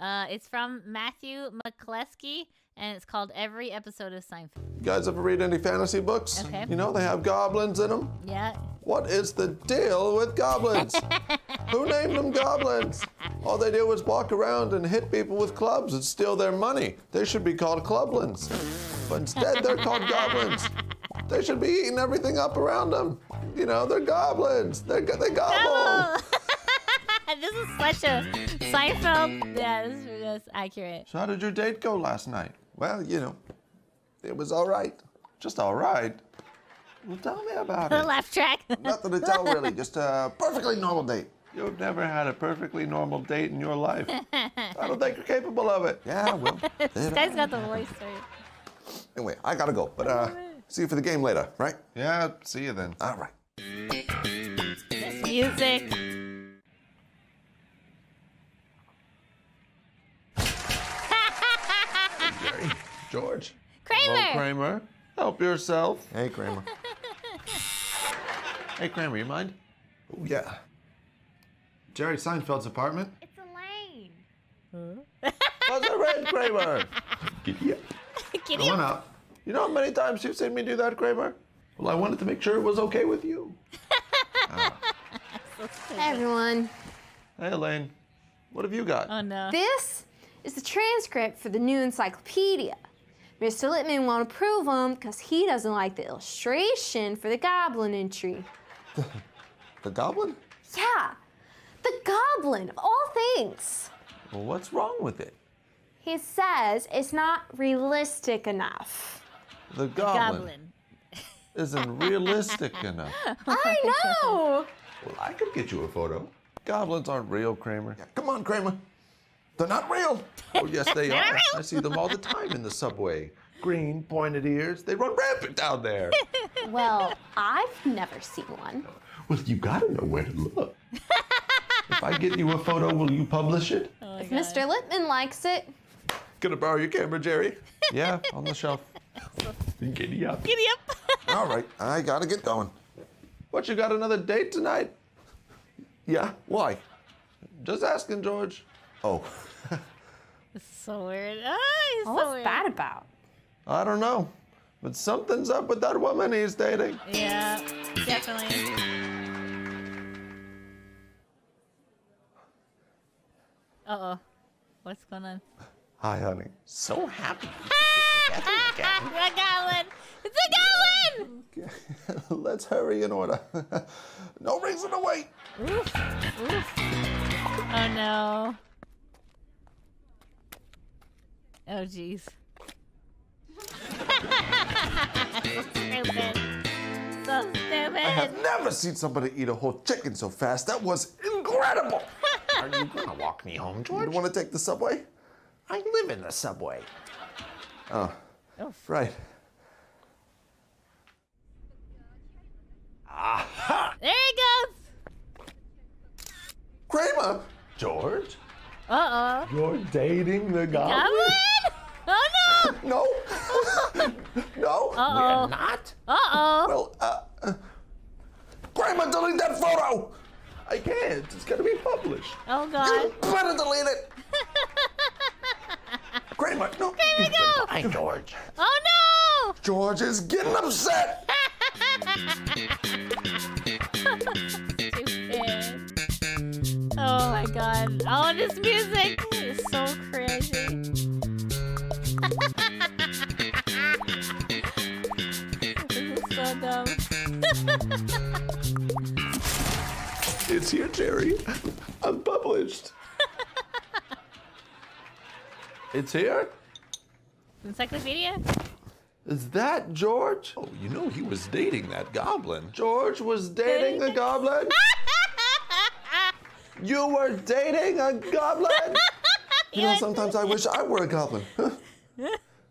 Uh, it's from Matthew McCleskey, and it's called Every Episode of Seinfeld. You guys ever read any fantasy books? Okay. You know, they have goblins in them. Yeah. What is the deal with goblins? Who named them goblins? All they do is walk around and hit people with clubs and steal their money. They should be called clublins. But instead, they're called goblins. They should be eating everything up around them. You know, they're goblins. They're, they gobble. this is such a Seinfeld. Yeah, this is that's accurate. So how did your date go last night? Well, you know, it was all right. Just all right. Well, tell me about it. Laugh track. Nothing to tell, really. Just a perfectly normal date. You've never had a perfectly normal date in your life. I don't think you're capable of it. Yeah, well. this guy's got the voice. Right? Anyway, I gotta go. But uh, see you for the game later, right? Yeah, see you then. All right. This music. George. Kramer. Hello, Kramer. Help yourself. Hey, Kramer. hey, Kramer, you mind? Oh, yeah. Jerry Seinfeld's apartment. It's Elaine. What's a red, Kramer? Giddy up. Giddy Come on up. up. You know how many times you've seen me do that, Kramer? Well, I wanted to make sure it was okay with you. Hey everyone. Hey, Elaine. What have you got? Oh no. This is the transcript for the new encyclopedia. Mr. Lippman won't approve them because he doesn't like the illustration for the goblin entry. The goblin? Yeah, the goblin of all things. Well, what's wrong with it? He says it's not realistic enough. The goblin, Goblin. isn't realistic enough. I know. Well, I could get you a photo. Goblins aren't real, Kramer. Yeah, come on, Kramer. They're not real. Oh, yes, they are. I see them all the time in the subway. Green, pointed ears. They run rampant down there. Well, I've never seen one. well, you gotta know where to look. if I get you a photo, will you publish it? Oh if Mr. Lippman likes it, Gonna borrow your camera, Jerry? Yeah, on the shelf. Giddy up. Giddy up. All right, I gotta get going. What, you got another date tonight? Yeah, why? Just asking, George. Oh, This is so weird. Ah, he's so what's weird. that about? I don't know. But something's up with that woman he's dating. Yeah, definitely. Uh oh. What's going on? Hi, honey. So happy. a goblin! It's a goblin! Let's hurry in order. no reason to wait. Oof. Oof. Oh no. Oh jeez. so stupid. So stupid. I have never seen somebody eat a whole chicken so fast. That was incredible. Are you gonna walk me home, George? You George? want to take the subway? I live in the subway. Oh, right. There he goes. Kramer, George? Uh oh. you're dating the goblin? Goblin? Oh no! No. No. Uh We're oh. not? Uh oh. Well, uh, uh, Kramer, delete that photo. I can't. It's gonna be published. Oh God. You god. better delete it. Kramer, no. Here we go. Hi, George. Oh no! George is getting upset. Stupid. Oh my god. Oh, this music is so crazy. It's here, Jerry. Unpublished. it's here? Encyclopedia? Is that George? Oh, you know he was dating that goblin. George was dating the goblin? You were dating a goblin? You know, sometimes I wish I were a goblin.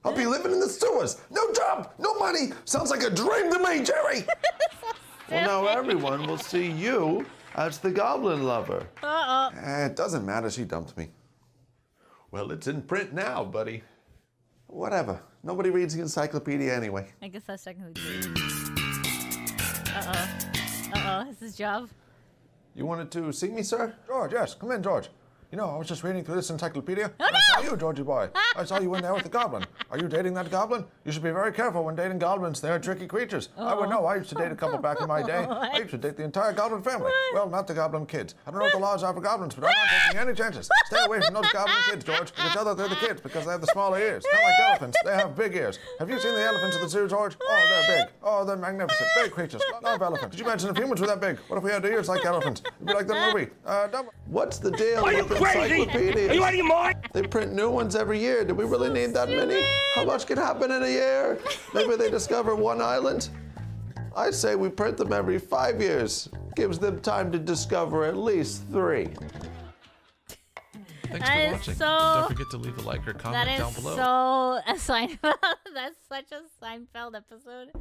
I'll be living in the sewers. No job, no money. Sounds like a dream to me, Jerry. Well, now everyone will see you as the goblin lover. Uh oh. Eh, it doesn't matter. She dumped me. Well, it's in print now, buddy. Whatever. Nobody reads the encyclopedia anyway. I guess that's technically true. Uh oh. Uh oh. This is his job? You wanted to see me, sir? George, yes. Come in, George. You know, I was just reading through this encyclopedia. and I saw you, Georgie boy. I saw you in there with the goblin. Are you dating that goblin? You should be very careful when dating goblins. They are tricky creatures. I would know. I used to date a couple back in my day. I used to date the entire goblin family. Well, not the goblin kids. I don't know what the laws are for goblins, but I'm not taking any chances. Stay away from those goblin kids, George. You can tell that they're the kids because they have the smaller ears. Not like elephants. They have big ears. Have you seen the elephants at the zoo, George? Oh, they're big. Oh, they're magnificent. Big creatures. Love elephants. Could you imagine if humans were that big? What if we had ears like elephants? It'd be like the movie. Uh, Dumbo- What's the deal Are you with crazy? Are you out of your mind? They print new ones every year. Do we really need that many? How much can happen in a year? Maybe they discover one island. I say we print them every five years. Gives them time to discover at least three. Thanks That for watching. so- Don't forget to leave a like or comment down is below. so a Seinfeld. That's such a Seinfeld episode.